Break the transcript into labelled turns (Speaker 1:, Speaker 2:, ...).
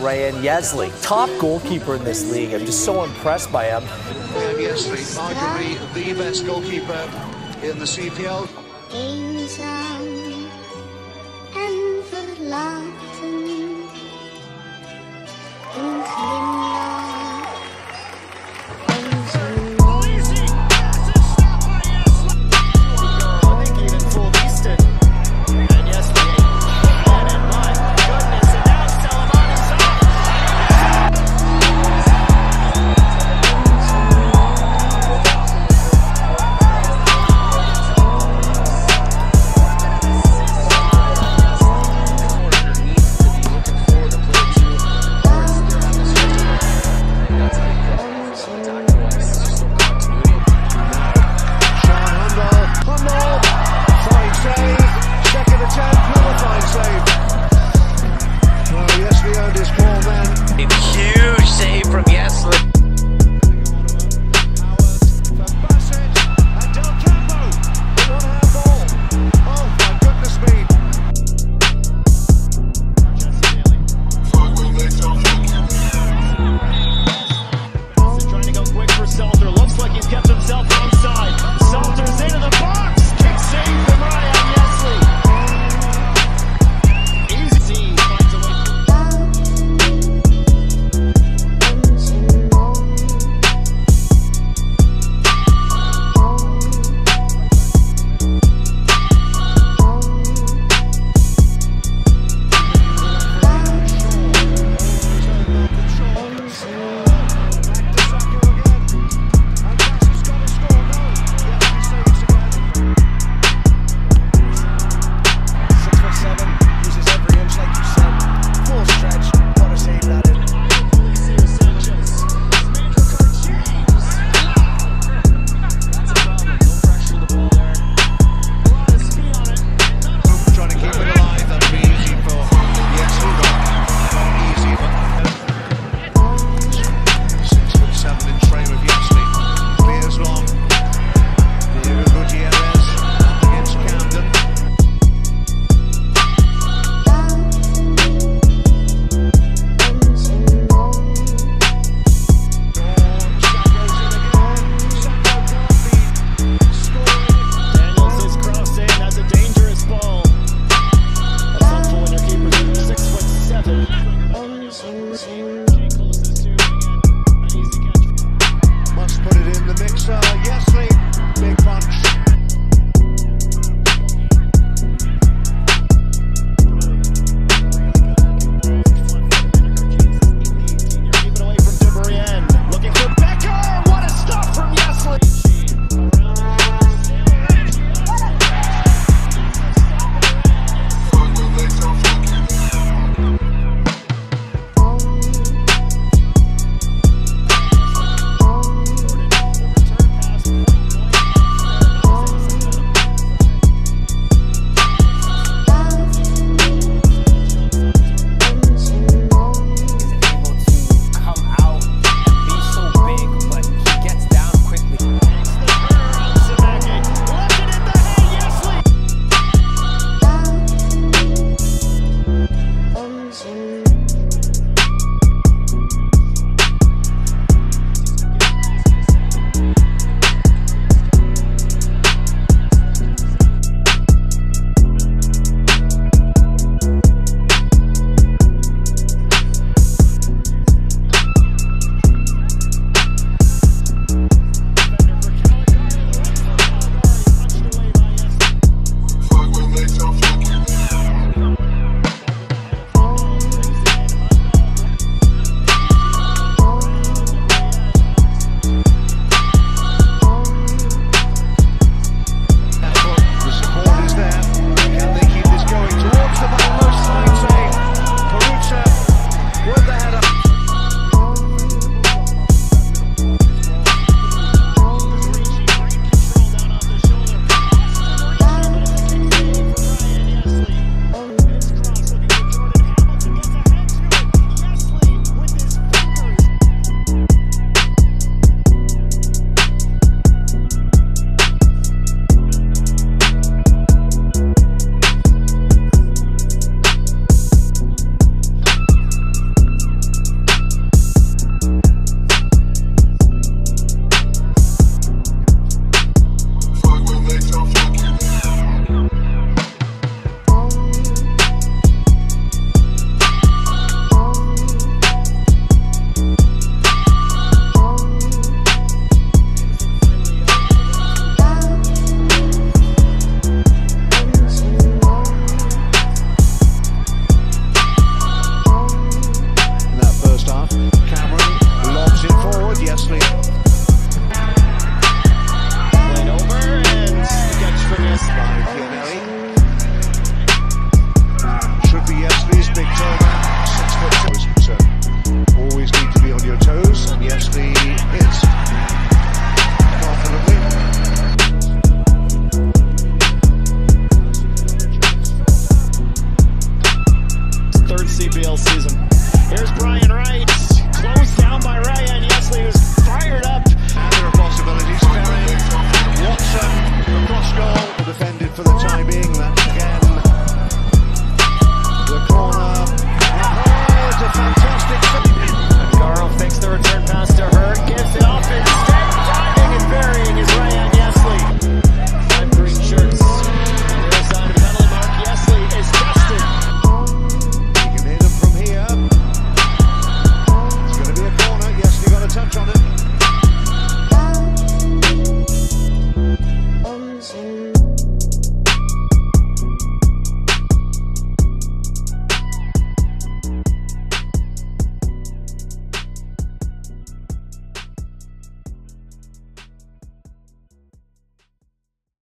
Speaker 1: Rayane Yesli, top goalkeeper in this league. I'm just so impressed by him.
Speaker 2: Rayane Yesli, arguably the best goalkeeper in the CPL.